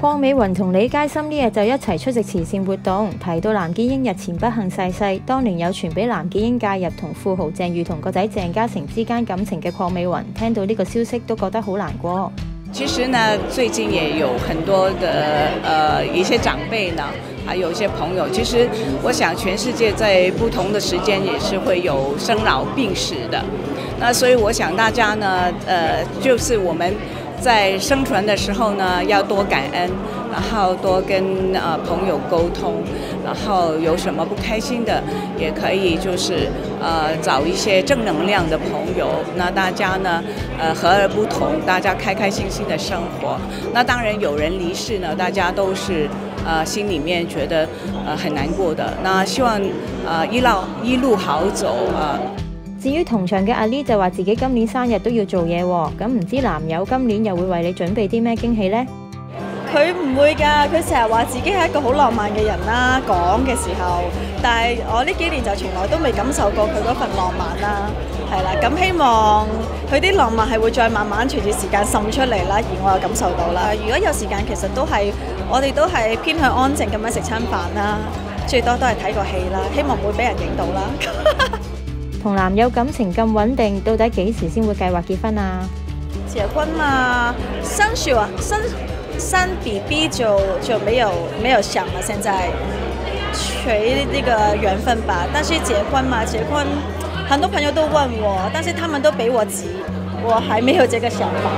邝美云同李佳芯呢日就一齐出席慈善活动，提到蓝洁瑛日前不幸逝世，当年有传俾蓝洁瑛介入同富豪郑裕同个仔郑嘉诚之间感情嘅邝美云，听到呢个消息都觉得好难过。其实呢，最近也有很多的呃一些长辈呢，还有一些朋友，其实我想全世界在不同的时间也是会有生老病死的，那所以我想大家呢，呃，就是我们。在生存的时候呢，要多感恩，然后多跟呃朋友沟通，然后有什么不开心的，也可以就是呃找一些正能量的朋友。那大家呢，呃和而不同，大家开开心心的生活。那当然有人离世呢，大家都是呃心里面觉得呃很难过的。那希望呃一路一路好走啊。呃至於同場嘅阿 Lee 就話自己今年生日都要做嘢喎，咁唔知男友今年又會為你準備啲咩驚喜呢？佢唔會㗎，佢成日話自己係一個好浪漫嘅人啦，講嘅時候，但係我呢幾年就從來都未感受過佢嗰份浪漫啦，係啦，咁希望佢啲浪漫係會再慢慢隨住時間滲出嚟啦，而我又感受到啦。如果有時間，其實都係我哋都係偏向安靜咁樣食餐飯啦，最多都係睇個戲啦，希望唔會俾人影到啦。同男友感情咁稳定，到底几时先会计划结婚啊？结婚嘛，生小啊，生生 B B 就就没有没有想了，现在随呢个缘分吧。但是结婚嘛，结婚很多朋友都问我，但是他们都比我急，我还没有这个想法。